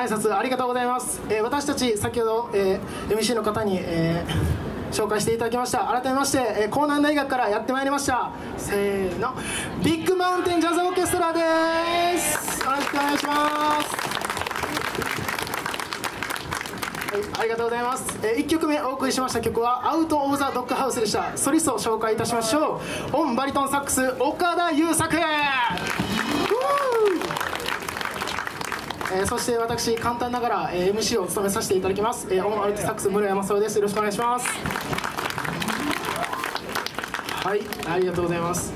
挨拶ありがとうございます、えー私たち先ほど、えー MC の方に、えー紹介していただきました。改めまして、えー、江南大学からやってまいりました。せーの。ビッグマウンテンジャズオーケストラです。よろしくお願いします。はい、ありがとうございます、え1曲目お送りしました曲は「アウト・オブ・ザ・ドッグハウス」でした。ソリストを紹介いたしましょう。オンバリトンサックス岡田優作えーそして私簡単ながら、えー MC を務めさせていただきます、えーオンアルトサックス室山空です。よろしくお願いします。はいありがとうございます。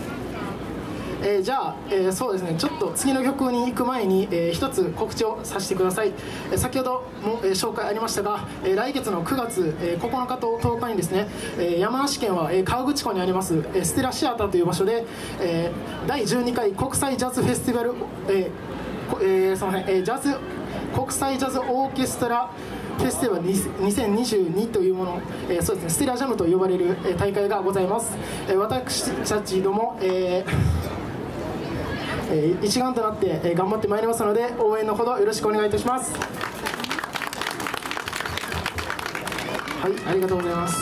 えーじゃあ、えーそうですね。ちょっと次の曲に行く前に、えー一つ告知をさせてください、えー先ほども、えー紹介ありましたが、えー来月の9月、えー9日と10日にですね、えー山梨県は、えー河口湖にあります、えーステラシアターという場所で、えー第12回国際ジャズフェスティバル、えーえーすみません、えージャズ国際ジャズオーケストラフェスティバル2022というもの、えーそうですね、ステラジャムと呼ばれる、えー大会がございます、えー私たちども、えー一丸となって、え頑張ってまいりますので応援のほどよろしくお願いいたします。はいありがとうございます。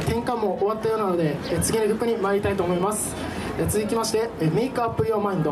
転換も終わったようなので、え次の曲に参りたいと思います、え続きまして「えー Make Up Your Mind」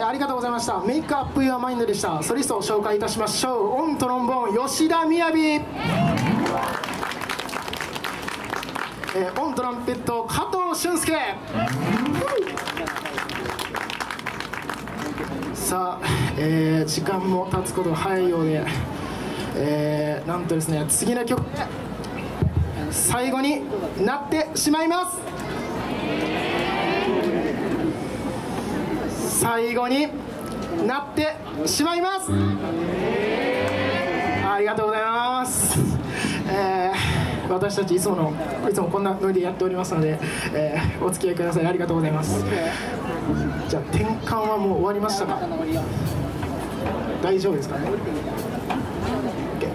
ーありがとうございました。メイクアップユアマインドでした。ソリストを紹介いたしましょう。オントロンボーン吉田みやび、えーオントランペット加藤俊介。さあ、えー時間も経つことが早いようで、えーなんとですね次の曲最後になってしまいます。最後になってしまいます。ありがとうございます、えー私たちいつものいつもこんなノリでやっておりますので、えーお付き合いください。ありがとうございます。じゃあ転換はもう終わりましたか？大丈夫ですかね OK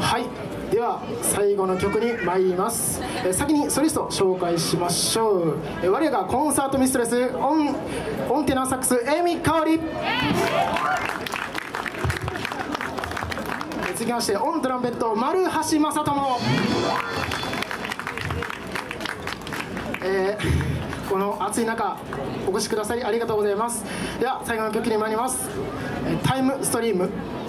はいでは最後の曲に参ります、え先にソリスト紹介しましょう、え我がコンサートミストレスオンオンテナサックスエミ香織えー続きましてオントランペット丸橋正智えーこの暑い中お越しくださりありがとうございます。では最後の曲に参ります。タイムストリーム「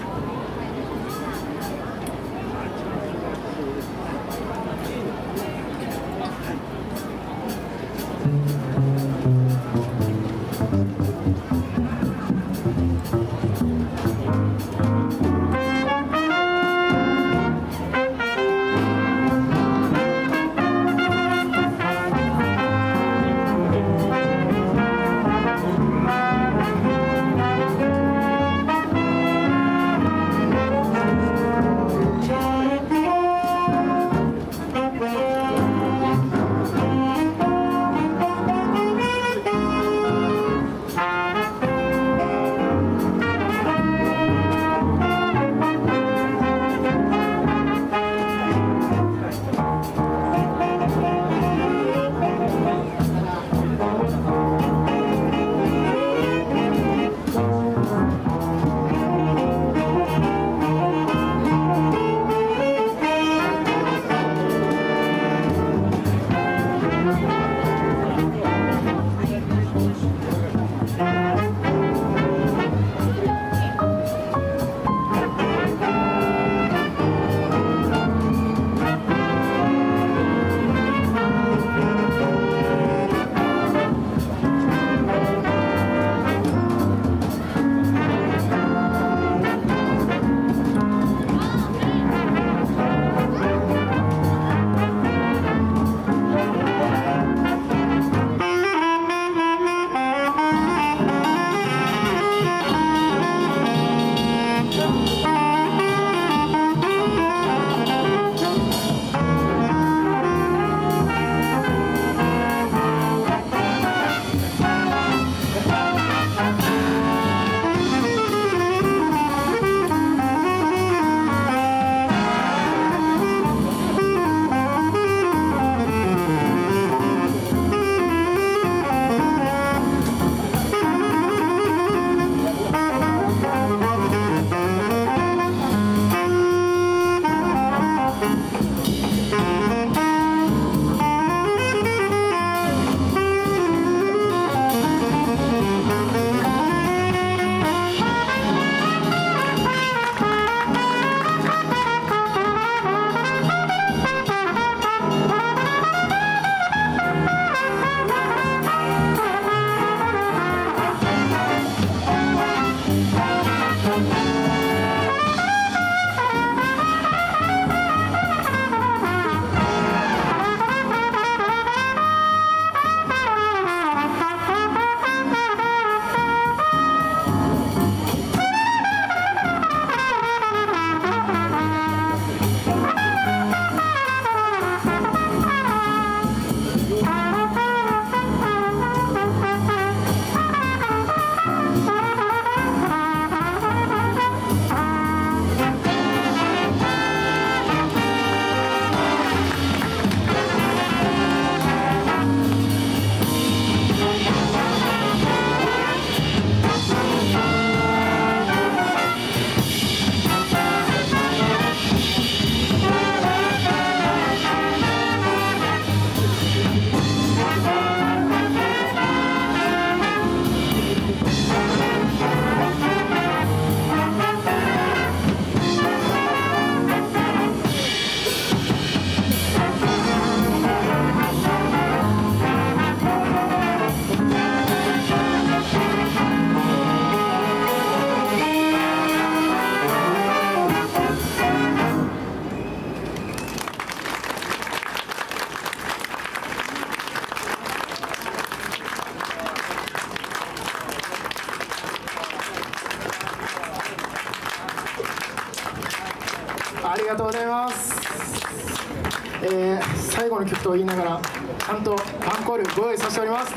と言いながらちゃんとアンコールご用意させております。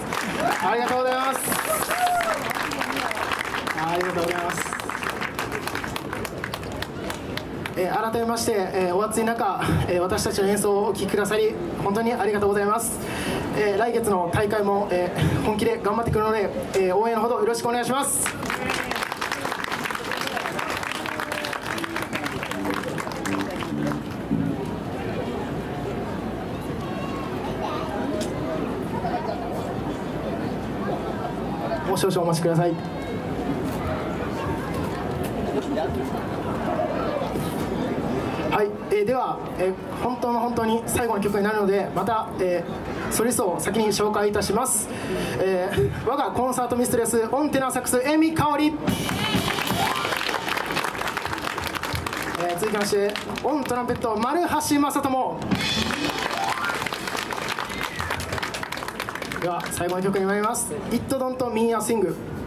ありがとうございます。ありがとうございます。えー改めまして、えーお暑い中、えー私たちの演奏をお聴きくださり本当にありがとうございます、えー来月の大会も、えー本気で頑張ってくるので、えー応援のほどよろしくお願いします。少々お待ちください。はい、えーでは、えー本当の本当に最後の曲になるのでまた、えーソリストを先に紹介いたします、えー我がコンサートミストレスオンテナサックスエミ香織、えー続きましてオントランペット丸橋正智では最後の曲に参ります「It Don't Mean a Thing」はい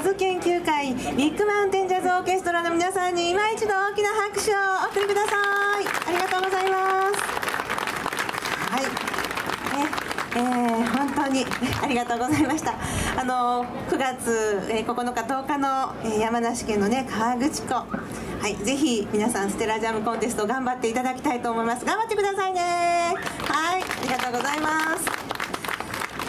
ャズ研究会ビッグマウンテンジャズオーケストラの皆さんに今一度大きな拍手をお送りください。ありがとうございます。はい、えー、本当に ありがとうございました。あの9月、えー、9日10日の、えー、山梨県のね河口湖。はい。ぜひ皆さんステラジャムコンテスト頑張っていただきたいと思います。頑張ってくださいね。はい。ありがとうございます。